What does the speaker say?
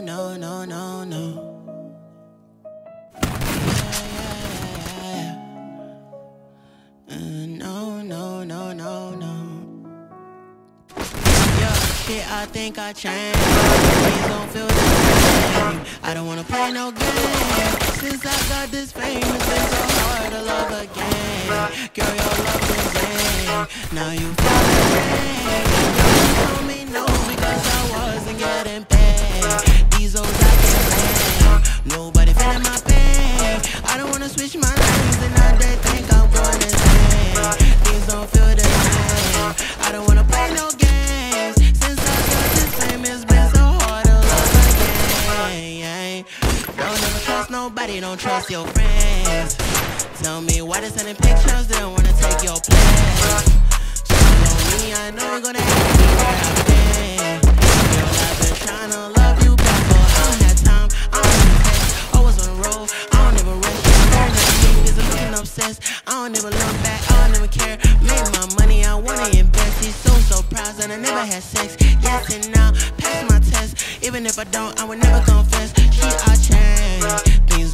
no, no, no, no, no. Yeah, yeah, yeah. Uh, no, no, no, no, no. Yeah, I think I changed. Please don't feel the same. I don't wanna play no game. Since I got this fame, it's been so hard to love again. Girl, your love is vain. Now you feel the switch my lanes and now they think I'm going insane. Things don't feel the same. I don't wanna play no games. Since I got this fame, it's been so hard to love again. Don't ever trust nobody, don't trust your friends. Tell me why they sending pictures, they don't even look back, I don't even care. Made my money, I wanna invest. He's so so proud that I never had sex. Yes and now, pass my test. Even if I don't, I would never confess. She I change, things